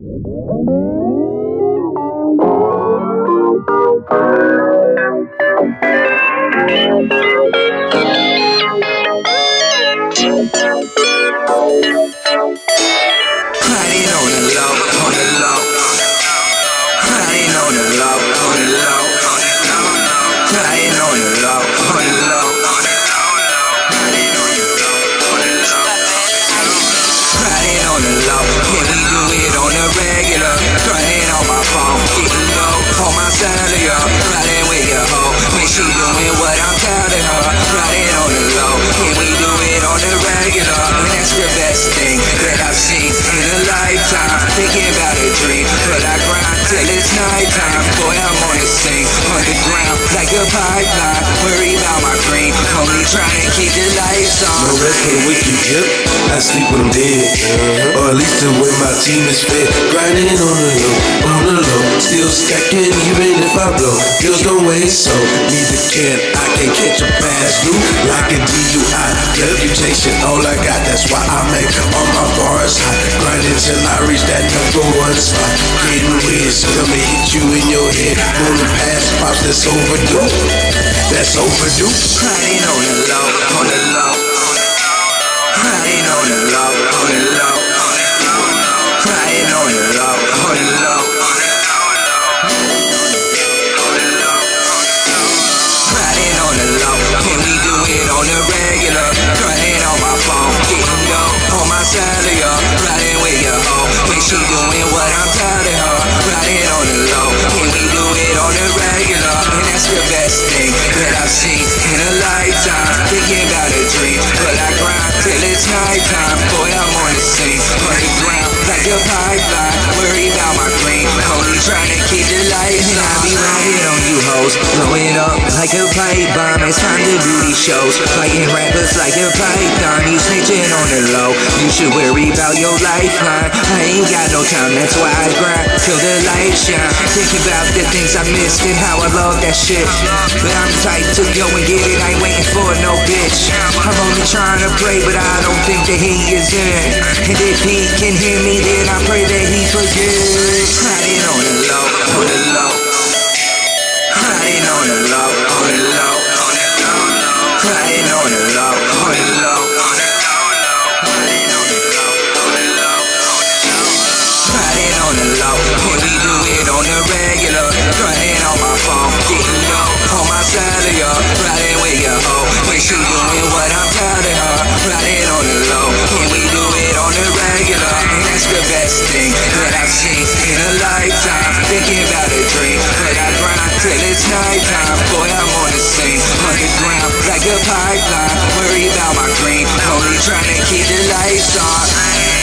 Riding regular. Riding on my phone, getting low on my cellular. Riding with your hoe, when she doing what I'm telling her. Riding on the low, yeah, we do it on the regular. And that's the best thing that I've seen in a lifetime. Thinking about a dream, but I grind till it's nighttime. Boy, I'm on the scene, underground, like a pipeline. Worry about only trying to keep the lights on. No rest for the wicked, yep. I sleep when I'm dead. Uh-huh. Or at least till when my team is fed. Grinding on the low, on the low. Still stacking even if I blow. Bills don't waste, so neither can I. Can't catch a pass through like a DUI. Reputation, all I got, that's why I make all my bars hot. Grinding till I reach that number one spot. Getting weird, so I'ma hit you in your head. On the past pops, that's overdue. That's overdue. Riding on the low, on the low. Riding on the low, on the low. Riding on the low, on the low. Riding on the low, and we do it on the regular. Riding on my phone, getting low on my cellular. Best thing that I've seen in a lifetime. Thinking about a dream, but I grind till it's nighttime. Boy, I'm on the scene, underground, like a pipeline. Worry about my green, only trying to keep the lights on. I be riding on you hoes, blowing up like a pipe bomb. It's time to do these shows, fighting rappers like a python. You snitching on the low, you should worry about your lifeline. I ain't got no time, that's why I grind till the Think about the things I missed and how I love that shit. But I'm tight to go and get it, I ain't waiting for no bitch. I'm only trying to pray, but I don't think that he is in. And if he can hear me, then I pray that he forgives. The thing that I've seen in a lifetime. Thinking about a dream, but I grind till it's nighttime. Boy, I'm on the scene, underground, like a pipeline. Worry about my green, only trying to keep the lights on.